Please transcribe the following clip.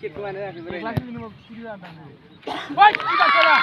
কিটু মানে রাখি বলে ক্লাসে নিব কিলো আনতাম ওই কি বাসরা